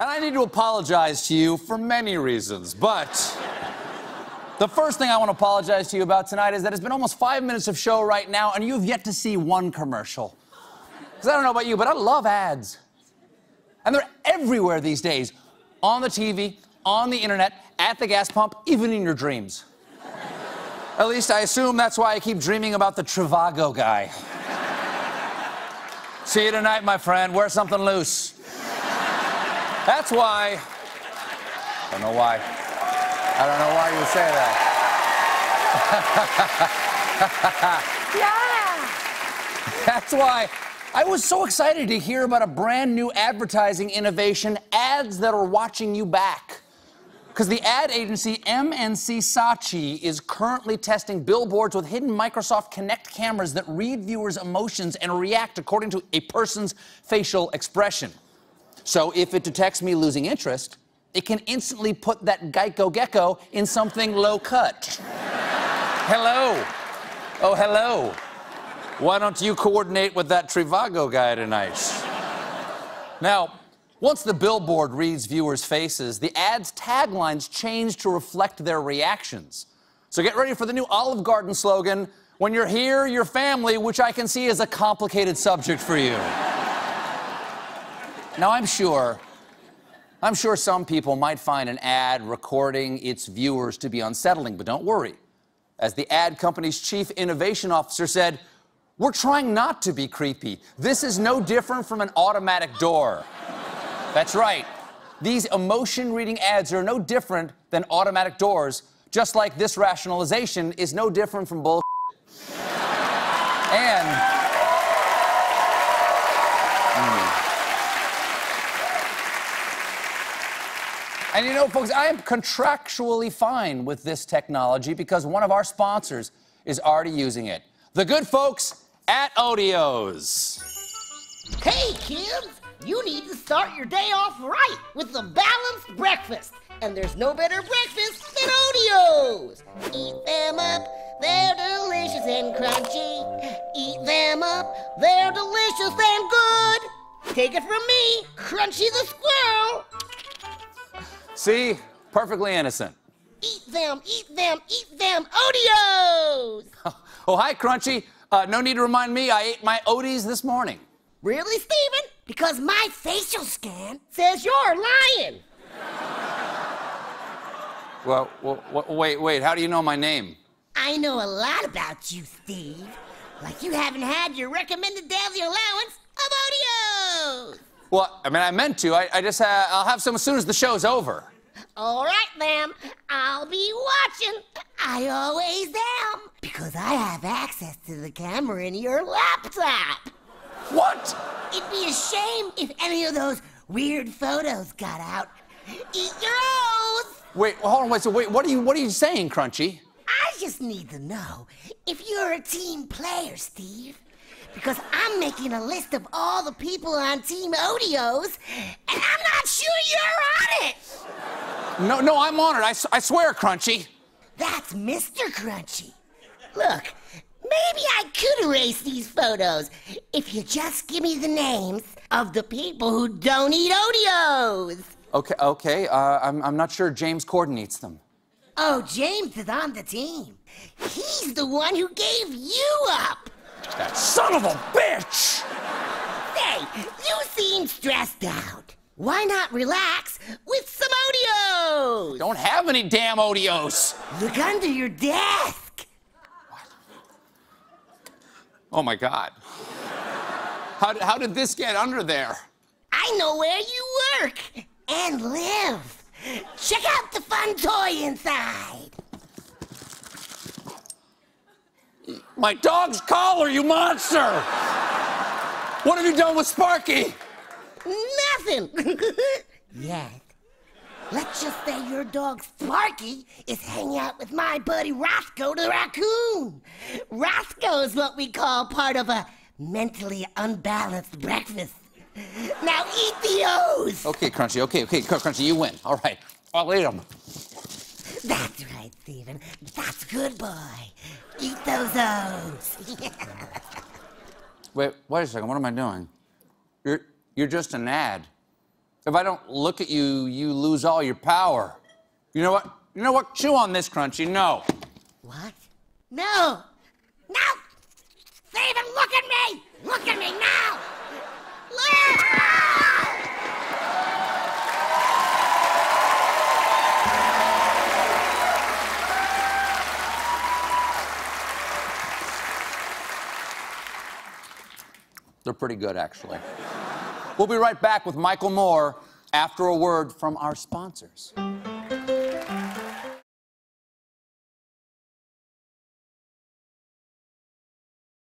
And I need to apologize to you for many reasons, but the first thing I want to apologize to you about tonight is that it's been almost five minutes of show right now, and you've yet to see one commercial. Because I don't know about you, but I love ads. And they're everywhere these days on the TV, on the internet, at the gas pump, even in your dreams. At least I assume that's why I keep dreaming about the Trivago guy. See you tonight, my friend. Wear something loose. That's why. I don't know why. I don't know why you say that. Yeah. That's why I was so excited to hear about a brand new advertising innovation ads that are watching you back. Because the ad agency M&C Saatchi is currently testing billboards with hidden Microsoft Kinect cameras that read viewers' emotions and react according to a person's facial expression. So if it detects me losing interest, it can instantly put that Geico gecko in something low cut. hello. Oh, hello. Why don't you coordinate with that Trivago guy tonight? now, once the billboard reads viewers' faces, the ad's taglines change to reflect their reactions. So get ready for the new Olive Garden slogan when you're here, your family, which I can see is a complicated subject for you. Now, I'm sure. I'm sure some people might find an ad recording its viewers to be unsettling, but don't worry. As the ad company's chief innovation officer said, we're trying not to be creepy. This is no different from an automatic door. That's right. These emotion reading ads are no different than automatic doors, just like this rationalization is no different from bull. and. Mm. And you know, folks, I am contractually fine with this technology because one of our sponsors is already using it. The good folks at Odeos. Hey, kids! You need to start your day off right with a balanced breakfast. And there's no better breakfast than Odeos. Eat them up, they're delicious and crunchy. Eat them up, they're delicious and good. Take it from me, Crunchy the Squirrel. See? Perfectly innocent. Eat them, eat them, eat them, Odeos! oh, hi, Crunchy. Uh, no need to remind me, I ate my Odies this morning. Really, Stephen? Because my facial scan says you're lying. Well, well, wait, wait. How do you know my name? I know a lot about you, Steve. Like you haven't had your recommended daily allowance of Odeos. Well, I mean, I meant to. I, I just, ha- I'll have some as soon as the show's over. All right, ma'am. I'll be watching. I always am. Because I have access to the camera in your laptop. What? It'd be a shame if any of those weird photos got out. Eat your oath. Wait, hold on, wait, so wait, what are you what are you saying, Crunchy? I just need to know if you're a team player, Steve. Because I'm making a list of all the people on Team Odeos, and I'm not sure you're on it. No, no, I'm on it. I, I swear, Crunchy. That's Mr. Crunchy. Look, maybe I could erase these photos if you just give me the names of the people who don't eat Odeos. Okay, okay. Uh, I'm, I'm not sure James Corden eats them. Oh, James is on the team. He's the one who gave you up. That son of a bitch! Hey, you seem stressed out. Why not relax with some Odeos? Don't have any damn Odeos. Look under your desk. What? Oh my God. How, how did this get under there? I know where you work and live. Check out the fun toy inside. My dog's collar, you monster! What have you done with Sparky? Nothing. Yet. Let's just say your dog Sparky is hanging out with my buddy Roscoe the raccoon. Roscoe is what we call part of a mentally unbalanced breakfast. Now eat the O's. Okay, Crunchy. Okay, okay, Crunchy, you win. All right, I'll eat them. That's right, Stephen. That's good boy. Eat those O's. Wait, wait a second. What am I doing? You're you're just an ad. If I don't look at you, you lose all your power. You know what? You know what? Chew on this, Crunchy. No. What? No! No! Stephen, look at me! Look at me now! Look! They're pretty good, actually. we'll be right back with Michael Moore after a word from our sponsors.